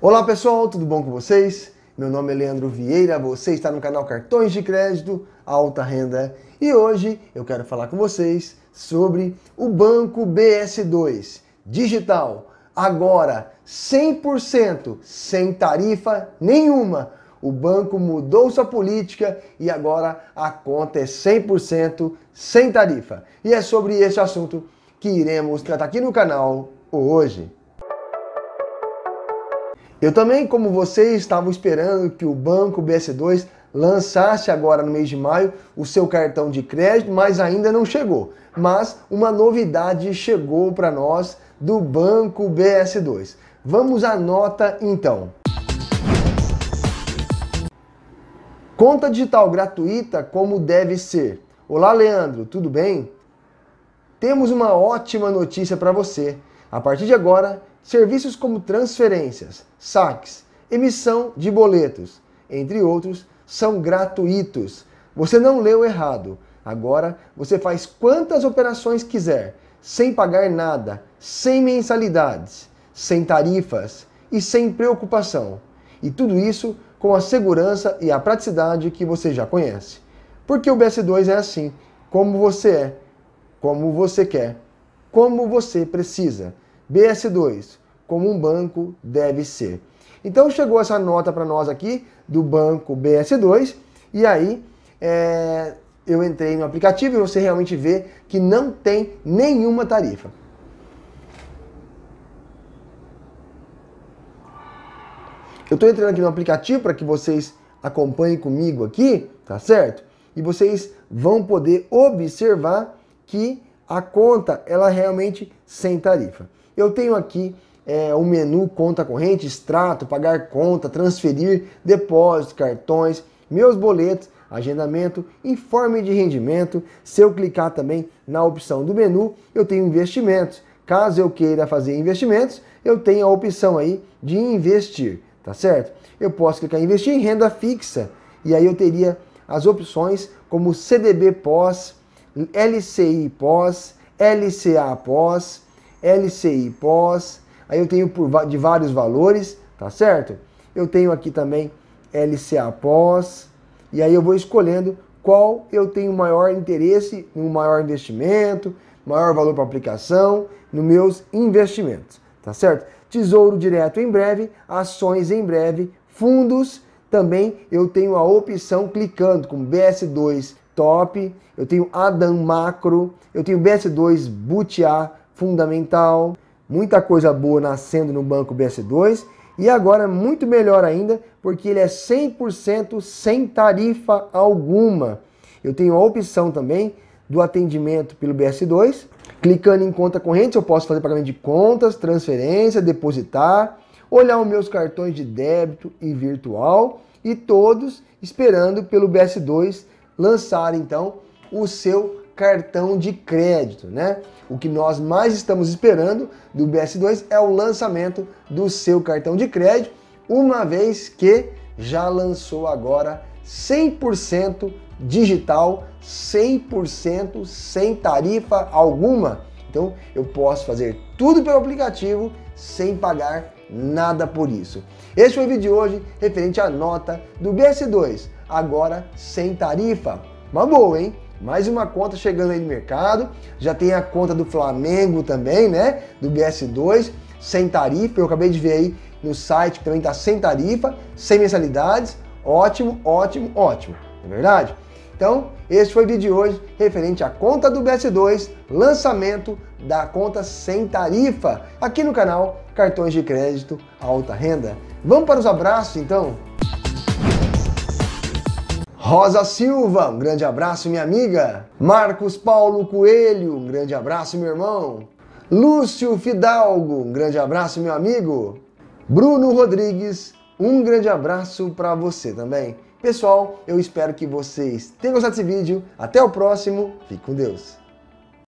Olá pessoal, tudo bom com vocês? Meu nome é Leandro Vieira, você está no canal Cartões de Crédito Alta Renda e hoje eu quero falar com vocês sobre o Banco BS2 Digital, agora 100% sem tarifa nenhuma. O banco mudou sua política e agora a conta é 100% sem tarifa. E é sobre esse assunto que iremos tratar aqui no canal hoje. Eu também, como vocês, estava esperando que o banco BS2 lançasse agora no mês de maio o seu cartão de crédito, mas ainda não chegou. Mas uma novidade chegou para nós do banco BS2. Vamos à nota então. Conta digital gratuita como deve ser. Olá, Leandro, tudo bem? Temos uma ótima notícia para você. A partir de agora, serviços como transferências, saques, emissão de boletos, entre outros, são gratuitos. Você não leu errado. Agora você faz quantas operações quiser, sem pagar nada, sem mensalidades, sem tarifas e sem preocupação. E tudo isso com a segurança e a praticidade que você já conhece. Porque o BS2 é assim, como você é, como você quer, como você precisa. BS2, como um banco deve ser. Então chegou essa nota para nós aqui do banco BS2 e aí é, eu entrei no aplicativo e você realmente vê que não tem nenhuma tarifa. Eu estou entrando aqui no aplicativo para que vocês acompanhem comigo aqui, tá certo? E vocês vão poder observar que a conta ela realmente sem tarifa. Eu tenho aqui é, o menu conta corrente, extrato, pagar conta, transferir, depósitos, cartões, meus boletos, agendamento, informe de rendimento. Se eu clicar também na opção do menu, eu tenho investimentos. Caso eu queira fazer investimentos, eu tenho a opção aí de investir, tá certo? Eu posso clicar em investir em renda fixa e aí eu teria as opções como CDB pós, LCI pós, LCA pós, LCI pós, aí eu tenho por, de vários valores, tá certo? Eu tenho aqui também LCA pós, e aí eu vou escolhendo qual eu tenho maior interesse, no maior investimento, maior valor para aplicação, nos meus investimentos, tá certo? Tesouro direto em breve, ações em breve, fundos também eu tenho a opção clicando com BS2 top, eu tenho Adam Macro, eu tenho BS2 Butiá Fundamental, muita coisa boa nascendo no banco BS2 e agora muito melhor ainda porque ele é 100% sem tarifa alguma. Eu tenho a opção também do atendimento pelo BS2. Clicando em conta corrente, eu posso fazer pagamento de contas, transferência, depositar, olhar os meus cartões de débito e virtual e todos esperando pelo BS2 lançar então o seu cartão de crédito, né? O que nós mais estamos esperando do BS2 é o lançamento do seu cartão de crédito, uma vez que já lançou agora 100% digital, 100% sem tarifa alguma. Então eu posso fazer tudo pelo aplicativo sem pagar nada por isso. Este foi o vídeo de hoje referente à nota do BS2, agora sem tarifa. Uma boa, hein? Mais uma conta chegando aí no mercado. Já tem a conta do Flamengo também, né? Do BS2, sem tarifa. Eu acabei de ver aí no site que também está sem tarifa, sem mensalidades. Ótimo, ótimo, ótimo. Não é verdade? Então, esse foi o vídeo de hoje referente à conta do BS2, lançamento da conta sem tarifa, aqui no canal Cartões de Crédito Alta Renda. Vamos para os abraços então? Rosa Silva, um grande abraço, minha amiga. Marcos Paulo Coelho, um grande abraço, meu irmão. Lúcio Fidalgo, um grande abraço, meu amigo. Bruno Rodrigues, um grande abraço para você também. Pessoal, eu espero que vocês tenham gostado desse vídeo. Até o próximo. Fique com Deus.